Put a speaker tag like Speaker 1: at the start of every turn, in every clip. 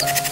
Speaker 1: Bye.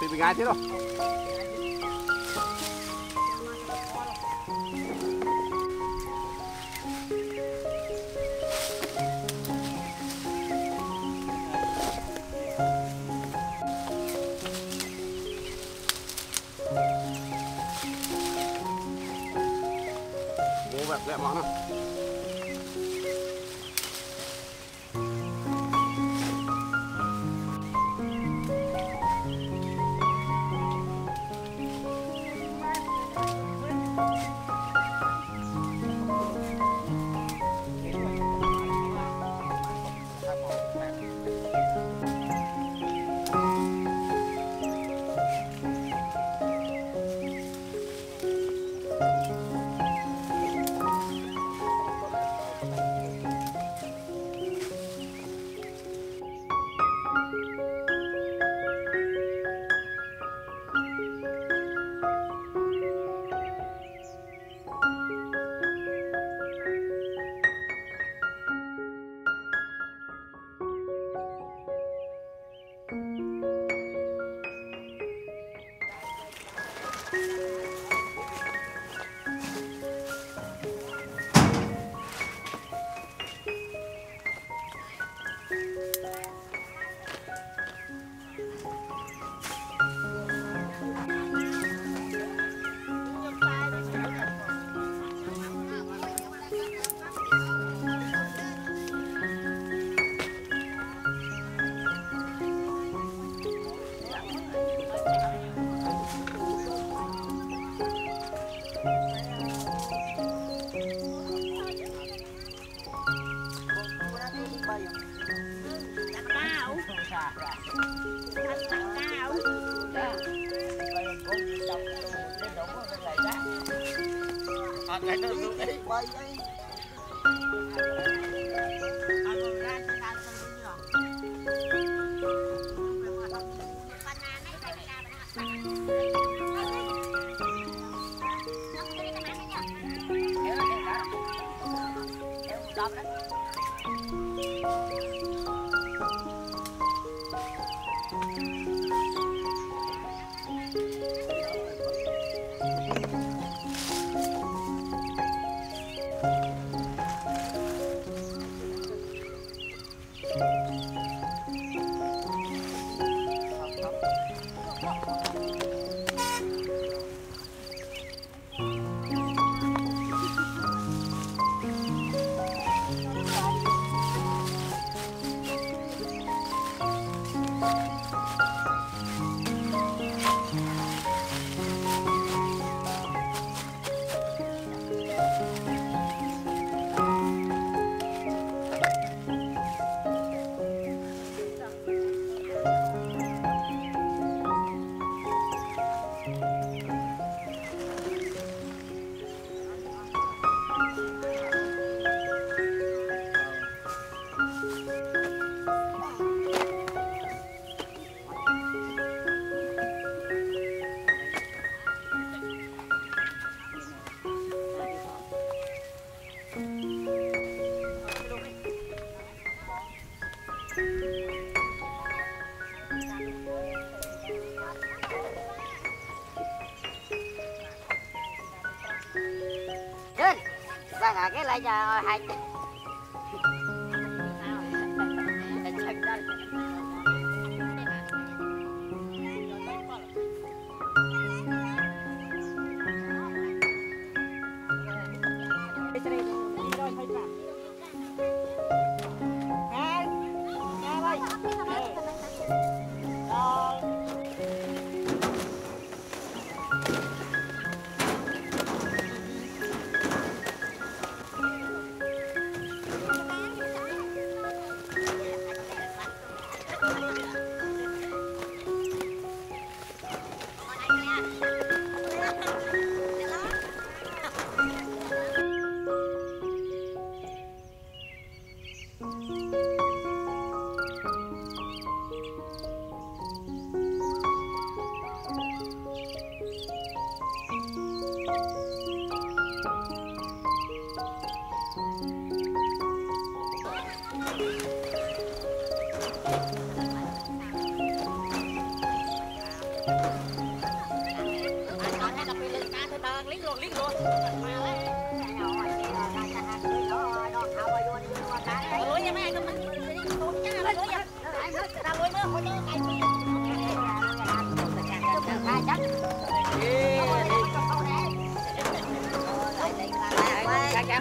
Speaker 2: Tùy từng. 了。Cái lại cho hai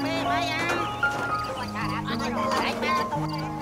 Speaker 2: chả chả mấy mấy